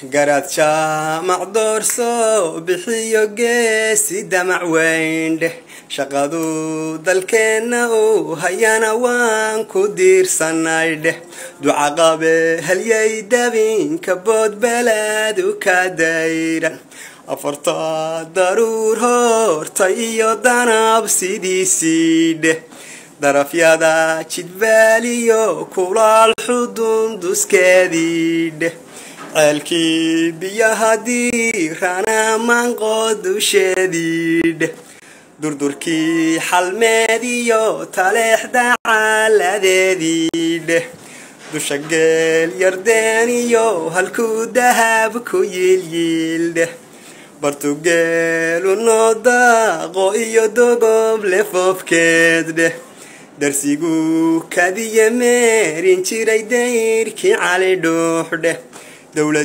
garaad jaamac doorso bixiyo geesi damac weyndheh shaqadu dalkeenna uu hayana waan ku diirsanay dheh. Ducaqabe halyay dabinka boodbalaadu ka dayran afarta daruur horta iyo danab sidiisii dheh. Darafyada jidbaaliyo kulaal xudun duskeedii dheh ceelkii biyaha diirana manqood dusheedii dheh durdurkii xalmeed iyo taleexda caaladeedii dheh dusha geel yardeen iyo halkuu dahab ku yiilyiil dheh bartugeelu noo daaqo iyo dogob lefoofkeed dheh darsiguu kadiya meerin jiray dayrkii cali dhuux dheh